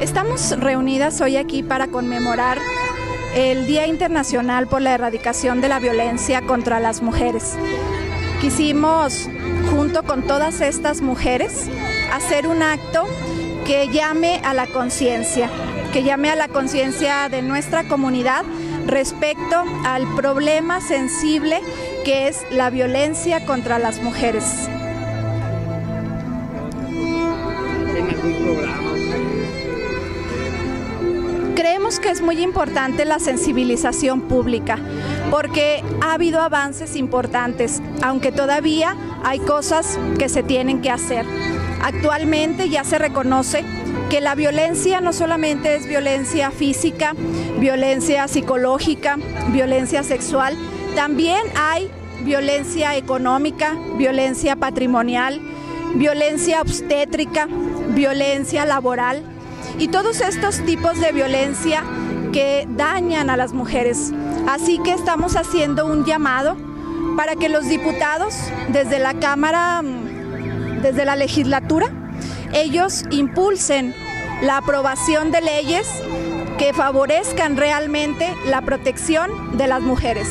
Estamos reunidas hoy aquí para conmemorar el Día Internacional por la Erradicación de la Violencia contra las Mujeres. Quisimos, junto con todas estas mujeres, hacer un acto que llame a la conciencia, que llame a la conciencia de nuestra comunidad respecto al problema sensible que es la violencia contra las mujeres. Creemos que es muy importante la sensibilización pública porque ha habido avances importantes, aunque todavía hay cosas que se tienen que hacer. Actualmente ya se reconoce que la violencia no solamente es violencia física, violencia psicológica, violencia sexual, también hay violencia económica, violencia patrimonial, violencia obstétrica, violencia laboral y todos estos tipos de violencia que dañan a las mujeres. Así que estamos haciendo un llamado para que los diputados desde la Cámara, desde la legislatura, ellos impulsen la aprobación de leyes que favorezcan realmente la protección de las mujeres.